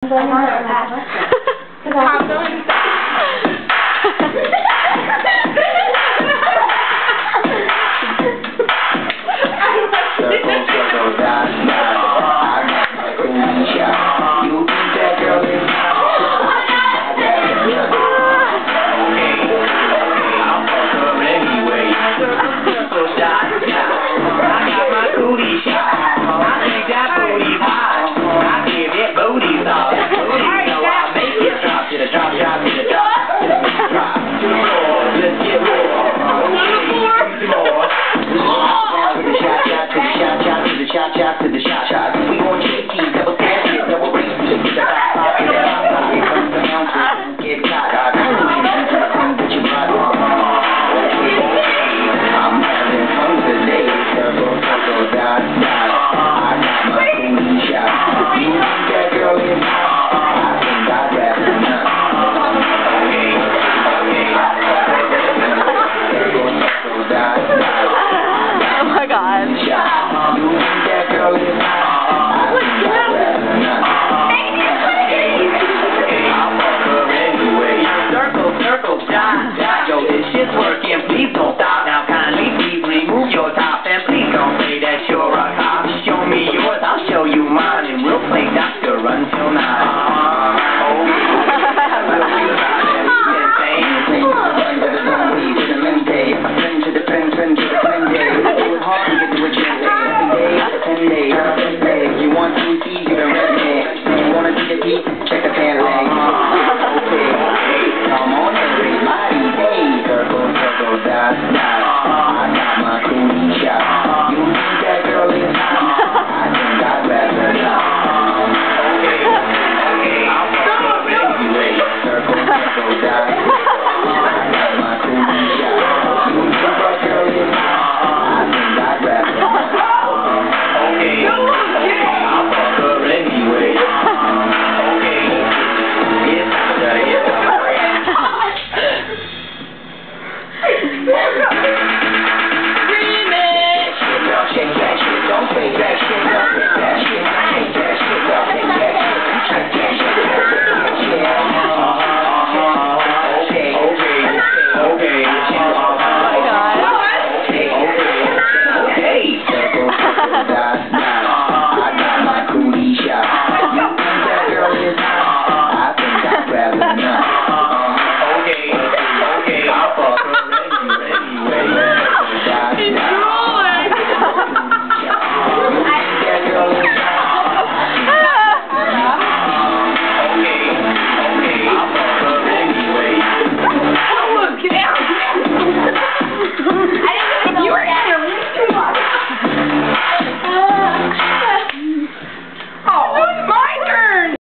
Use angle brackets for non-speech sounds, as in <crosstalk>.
<laughs> Tom, go Circle,